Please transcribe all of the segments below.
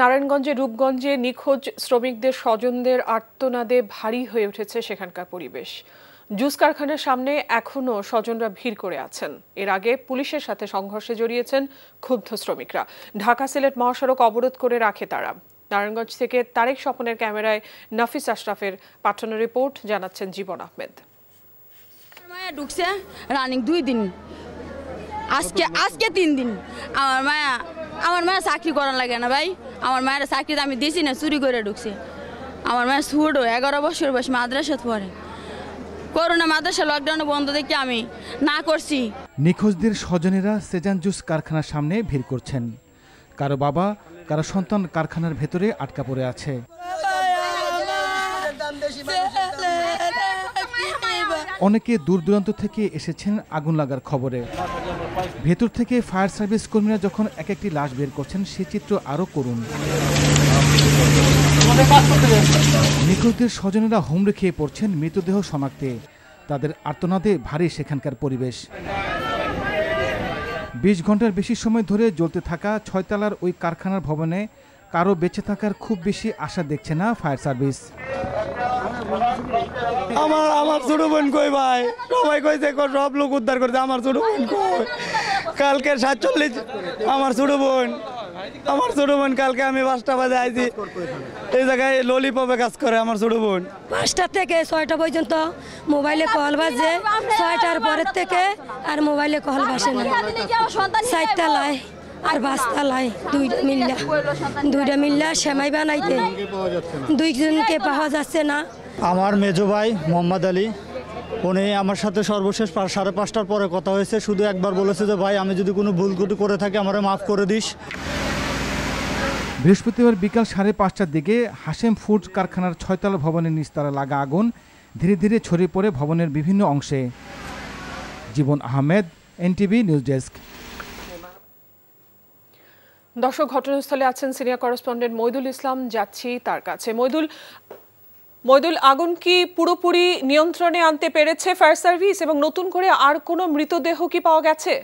নারায়ণগঞ্জে, রূপগঞ্জে নিখোঁজ শ্রমিকদের, স্বজনদের আর্তনাদে ভারী হয়ে উঠেছে সেখানকার পরিবেশ। জুস কারখানার সামনে এখনও স্বজনরা ভিড় করে আছেন। এর আগে পুলিশের সাথে সংঘর্ষে জড়িয়েছেন ক্ষুব্ধ শ্রমিকরা। ঢাকা সিলেট মহাসড়ক অবরোধ করে রাখে তারা। নারায়ণগঞ্জ থেকে তারেক স্বপনের ক্যামেরায় নাফিস আশরাফের পাঠানো রিপোর্ট, জানাচ্ছেন জীবন আহমেদ। ঢুকছে রানিং দুই দিন। আজকে আজকে তিন দিন। আমার মায়া আমার মায়ের চাকরি করার লাগে না ভাই। আমার মায়ের চাকরি আমি দিছি না, চুরি করে ঢুকছি। আমার মায়ের ছোটো, এগারো বছর বয়স মাদ্রাসা পড়ে। করোনা মাদ্রাসা লকডাউনে বন্ধ দেখে আমি না করছি। নিখোঁজদের স্বজনেরা সেজান জুস কারখানার সামনে ভিড় করছেন। কারও বাবা, কারও সন্তান কারখানার ভেতরে আটকা পড়ে আছে। অনেকে দূর দূরান্ত থেকে এসেছেন আগুন লাগার খবরে। ভেতর থেকে ফায়ার সার্ভিস কর্মীরা যখন এক একটি লাশ বের করছেন, সে চিত্র আরও করুন। নিখোঁজদের স্বজনেরা হুমড়ে খেয়ে পড়ছেন মৃতদেহ শনাক্তে। তাদের আর্তনাদে ভারী সেখানকার পরিবেশ। বিশ ঘণ্টার বেশি সময় ধরে জ্বলতে থাকা ছয়তলার ওই কারখানার ভবনে কারও বেঁচে থাকার খুব বেশি আশা দেখছে না ফায়ার সার্ভিস। আমার আমার ছোট বোন কই ভাই? সবাই কইছে সব লোক উদ্ধার করছে। আমার ছোট বোন কই? কালকে সাতচল্লিশ আমার ছোট বোন। আমার ছোট বোন কালকে আমি পাঁচটা বাজে আইছি। এই জায়গায় ললিপপে কাজ করে আমার ছোট বোন। পাঁচটা থেকে ছয়টা পর্যন্ত মোবাইলে কল বাজে ছয়টার পরের থেকে আর মোবাইলে কল বাসে না। চারটালায় আর লাই দুই মিল্লা। দুইটা মিল্লা সেমাই বানাইতে। দুইজনকে পাওয়া যাচ্ছে না। আমার মেজো ভাই মোহাম্মদ আলী। উনি আমার সাথে সর্বশেষ সাড়ে পাঁচটার পরে কথা হয়েছে। শুধু একবার বলেছে যে ভাই আমি যদি কোনো ভুল ত্রুটি করে থাকি আমারে মাফ করে দিস। বৃহস্পতিবার বিকাল সাড়ে পাঁচটার দিকে হাসেম ফুড কারখানার ছয়তলা ভবনের নিচতলা লাগা আগুন ধীরে ধীরে ছড়িয়ে পড়ে ভবনের বিভিন্ন অংশে। Jibon Ahmed NTV news desk. দর্শক ঘটনাস্থলে আছেন সিনিয়র করেসপন্ডেন্ট মইদুল ইসলাম। যাচ্ছি তার কাছে। মইদুল মইদুল, আগুন কি পুরোপুরি নিয়ন্ত্রণে আনতে পেরেছে ফায়ার সার্ভিস এবং নতুন করে আর কোনো মৃতদেহ কি পাওয়া গেছে?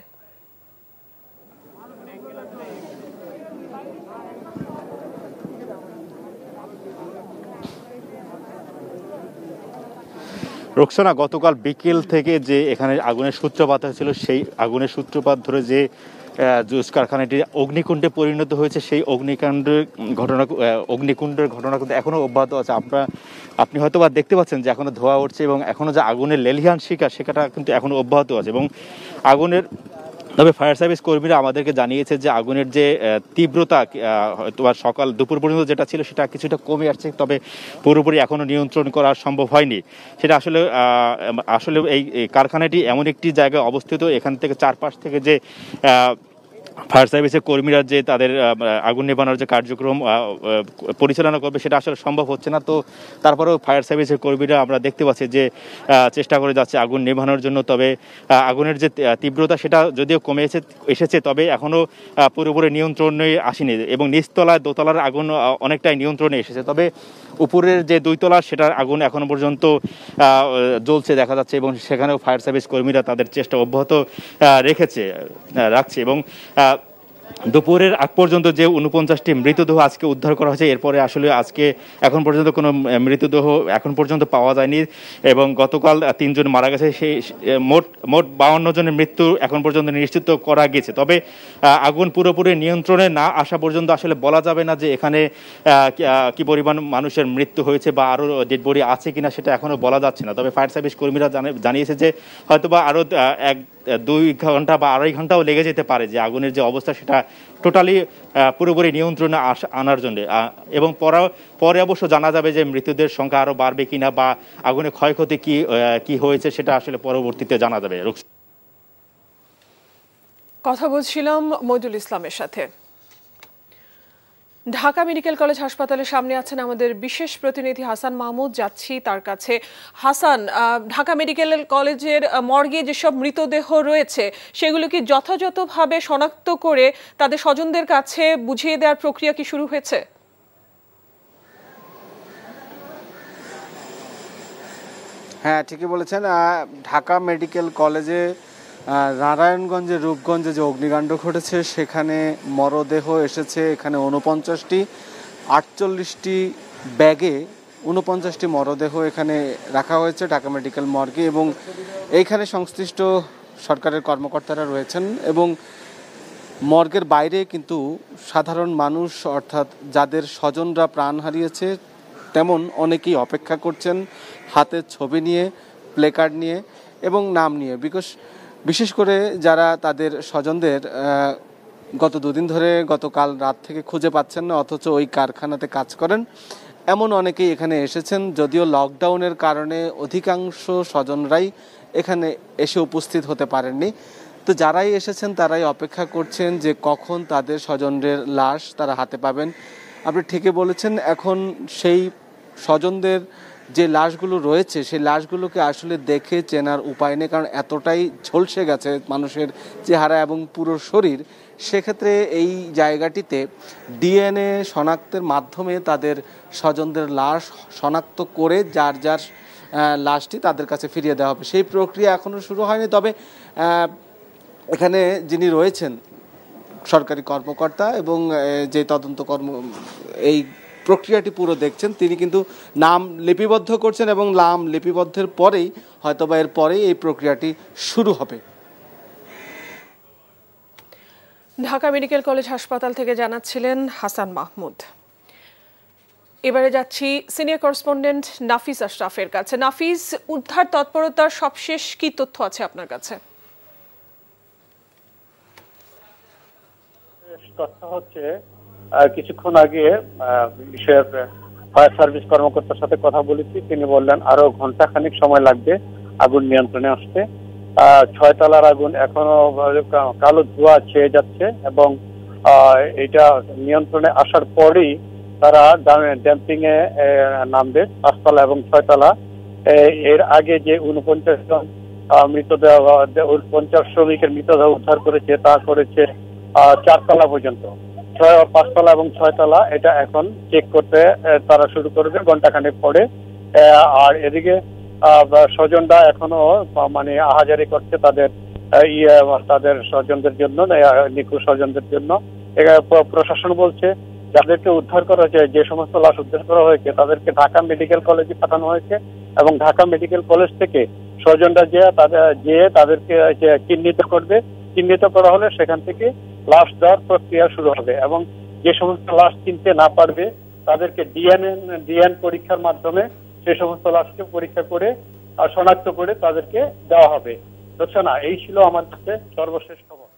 রোকসানা, গতকাল বিকেল থেকে যে এখানে আগুনের সূত্রপাত হয়েছিল, সেই আগুনের সূত্রপাত ধরে যে জুস কারখানাটি অগ্নিকুণ্ডে পরিণত হয়েছে। সেই অগ্নিকাণ্ডের ঘটনা অগ্নিকুণ্ডের ঘটনা কিন্তু এখনও অব্যাহত আছে। আপনারা, আপনি হয়তো বা দেখতে পাচ্ছেন যে এখনও ধোয়া উঠছে এবং এখনও যে আগুনের লেলিহান শিকার, সেটা কিন্তু এখনও অব্যাহত আছে এবং আগুনের, তবে ফায়ার সার্ভিস কর্মীরা আমাদেরকে জানিয়েছে যে আগুনের যে তীব্রতা বা সকাল দুপুর পর্যন্ত যেটা ছিল সেটা কিছুটা কমে আসছে, তবে পুরোপুরি এখনও নিয়ন্ত্রণ করা সম্ভব হয়নি। সেটা আসলে আসলে এই কারখানাটি এমন একটি জায়গায় অবস্থিত, এখান থেকে চারপাশ থেকে যে ফায়ার সার্ভিসের কর্মীরা যে তাদের আগুন নেভানোর যে কার্যক্রম পরিচালনা করবে, সেটা আসলে সম্ভব হচ্ছে না। তো তারপরেও ফায়ার সার্ভিসের কর্মীরা আমরা দেখতে পাচ্ছি যে চেষ্টা করে যাচ্ছে আগুন নেভানোর জন্য। তবে আগুনের যে তীব্রতা, সেটা যদিও কমে এসে, এসেছে, তবে এখনও পুরোপুরি নিয়ন্ত্রণে আসেনি এবং নিচতলায় দোতলার আগুন অনেকটাই নিয়ন্ত্রণে এসেছে। তবে উপরের যে দুইতলা, সেটার আগুন এখনও পর্যন্ত জ্বলছে, দেখা যাচ্ছে, এবং সেখানেও ফায়ার সার্ভিস কর্মীরা তাদের চেষ্টা অব্যাহত রেখেছে রাখছে, এবং দুপুরের আগ পর্যন্ত যে উনপঞ্চাশটি মৃতদেহ আজকে উদ্ধার করা হয়েছে, এরপরে আসলে আজকে এখন পর্যন্ত কোনো মৃতদেহ এখন পর্যন্ত পাওয়া যায়নি এবং গতকাল তিনজন মারা গেছে। সেই মোট মোট বাউন্ন জনের মৃত্যু এখন পর্যন্ত নিশ্চিত করা গেছে। তবে আগুন পুরোপুরি নিয়ন্ত্রণে না আসা পর্যন্ত আসলে বলা যাবে না যে এখানে কি- পরিমাণ মানুষের মৃত্যু হয়েছে বা আরও ডেড বডি আছে কিনা সেটা এখনও বলা যাচ্ছে না। তবে ফায়ার সার্ভিস কর্মীরা জানে- জানিয়েছে যে হয়তোবা আরও এক দুই ঘণ্টা বা আড়াই ঘন্টাও লেগে যেতে পারে যে আগুনের যে অবস্থা সেটা টোটালি পুরোপুরি নিয়ন্ত্রণে আনার জন্য। এবং পরা, পরে অবশ্য জানা যাবে যে মৃতদের সংখ্যা আরও বাড়বে কিনা বা আগুনে ক্ষয়ক্ষতি কি কি হয়েছে সেটা আসলে পরবর্তীতে জানা যাবে। কথা বলছিলাম মইদুল ইসলামের সাথে। ঢাকা মেডিকেল কলেজ হাসপাতালের সামনে আছেন আমাদের বিশেষ প্রতিনিধি হাসান মাহমুদ। যাচ্ছি তার কাছে। হাসান ঢাকা মেডিকেল কলেজের মর্গে যেসব মৃতদেহ রয়েছে, সেগুলো কি যথাযথভাবে শনাক্ত করে তাদের স্বজনদের কাছে বুঝিয়ে দেওয়ার প্রক্রিয়া কি শুরু হয়েছে? হ্যাঁ ঠিকই বলেছেন। ঢাকা মেডিকেল কলেজে আহ, নারায়ণগঞ্জের রূপগঞ্জে যে অগ্নিকাণ্ড ঘটেছে সেখানে মরদেহ এসেছে এখানে উনপঞ্চাশটি। আটচল্লিশটি ব্যাগে উনপঞ্চাশটি মরদেহ এখানে রাখা হয়েছে ঢাকা মেডিকেল মর্গে এবং এইখানে সংশ্লিষ্ট সরকারের কর্মকর্তারা রয়েছেন এবং মর্গের বাইরে কিন্তু সাধারণ মানুষ অর্থাৎ যাদের স্বজনরা প্রাণ হারিয়েছে তেমন অনেকেই অপেক্ষা করছেন হাতে ছবি নিয়ে প্লেকার্ড নিয়ে এবং নাম নিয়ে। বিকজ বিশেষ করে যারা তাদের স্বজনদের গত দুদিন ধরে গতকাল রাত থেকে খুঁজে পাচ্ছেন না, অথচ ওই কারখানাতে কাজ করেন। এমন অনেকেই এখানে এসেছেন, যদিও লকডাউনের কারণে অধিকাংশ স্বজনরাই এখানে এসে উপস্থিত হতে পারেননি। তো যারাই এসেছেন, তারাই অপেক্ষা করছেন যে কখন তাদের স্বজনদের লাশ তারা হাতে পাবেন। আপনি ঠিকই বলেছেন, এখন সেই স্বজনদের যে লাশগুলো রয়েছে, সেই লাশগুলোকে আসলে দেখে চেনার উপায় নেই, কারণ এতটাই ঝলসে গেছে মানুষের চেহারা এবং পুরো শরীর। সেক্ষেত্রে এই জায়গাটিতে ডিএনএ শনাক্তের মাধ্যমে তাদের স্বজনদের লাশ শনাক্ত করে যার যার লাশটি তাদের কাছে ফিরিয়ে দেওয়া হবে। সেই প্রক্রিয়া এখনও শুরু হয়নি, তবে এখানে যিনি রয়েছেন সরকারি কর্মকর্তা এবং যে তদন্ত কর্ম, এই প্রক্রিয়াটি পুরো দেখছেন। তিনি কিন্তু নাম লিপিবদ্ধ করছেন এবং নাম লিপিবদ্ধের পরেই হয়তোবা এর পরেই এই প্রক্রিয়াটি শুরু হবে। ঢাকা মেডিকেল কলেজ হাসপাতাল থেকে জানাচ্ছিলেন হাসান মাহমুদ। এবারে যাচ্ছি সিনিয়র করসপন্ডেন্ট নাফিস আশরাফের কাছে। নাফিস উদ্ধার তৎপরতার সবশেষ কি তথ্য আছে আপনার কাছে? তথ্য হচ্ছে কিছুক্ষণ আগে বিষয়ের ফায়ার সার্ভিস কর্মকর্তার সাথে কথা বলেছি। তিনি বললেন আরও ঘণ্টা খানিক সময় লাগবে আগুন নিয়ন্ত্রণে আসতে। আহ, ছয়তলার আগুন এখনও কালো ধোঁয়া ছেয়ে যাচ্ছে এবং এটা নিয়ন্ত্রণে আসার পরেই তারা ড্যাম্পিং এ নামবে। পাঁচতলা এবং ছয়তলা এর আগে যে উনপঞ্চাশ জন মৃতদেহ পঞ্চাশ শ্রমিকের মৃতদেহ উদ্ধার করেছে তা করেছে চারতলা পর্যন্ত। ছয় পাঁচতলা এবং ছয়তলা, এটা এখন চেক করতে তারা শুরু করবে ঘন্টাখানেক পরে। আর এদিকে স্বজনরা এখনও মানে আহাজারি করছে তাদের তাদের স্বজনদের জন্য নিখোঁজ স্বজনদের জন্য। প্রশাসন বলছে, যাদেরকে উদ্ধার করা হয়েছে, যে সমস্ত লাশ উদ্ধার করা হয়েছে, তাদেরকে ঢাকা মেডিকেল কলেজে পাঠানো হয়েছে এবং ঢাকা মেডিকেল কলেজ থেকে স্বজনরা যে তাদের, যে তাদেরকে চিহ্নিত করবে, চিহ্নিত করা হলে সেখান থেকে লাশ দেওয়ার প্রক্রিয়া শুরু হবে এবং যে সমস্ত লাশ কিনতে না পারবে, তাদেরকে ডিএনএ ডিএন পরীক্ষার মাধ্যমে সে সমস্ত লাশকে পরীক্ষা করে আর শনাক্ত করে তাদেরকে দেওয়া হবে। বুঝছ না, এই ছিল আমার কাছে সর্বশেষ খবর।